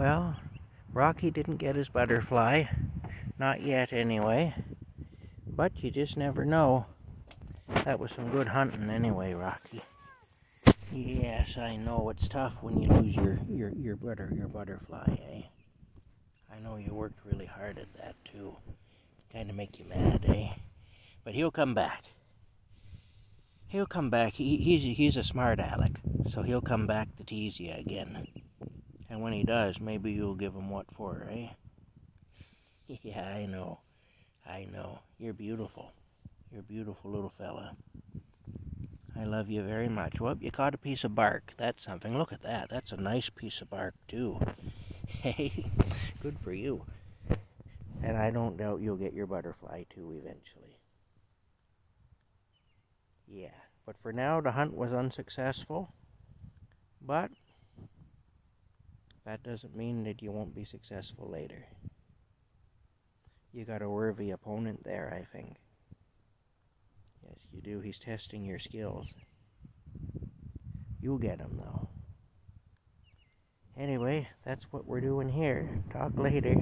Well, Rocky didn't get his butterfly. Not yet, anyway. But you just never know. That was some good hunting anyway, Rocky. Yes, I know it's tough when you lose your your your butter your butterfly, eh? I know you worked really hard at that too. Kind of make you mad, eh? But he'll come back. He'll come back. He, he's he's a smart aleck, so he'll come back to tease you again. And when he does, maybe you'll give him what for, eh? Yeah, I know. I know. You're beautiful. You're a beautiful little fella. I love you very much. Well, you caught a piece of bark. That's something. Look at that. That's a nice piece of bark, too. Hey, good for you. And I don't doubt you'll get your butterfly, too, eventually. Yeah, but for now, the hunt was unsuccessful. But that doesn't mean that you won't be successful later. You got a worthy opponent there, I think. Yes, you do. He's testing your skills. You'll get him, though. Anyway, that's what we're doing here. Talk later.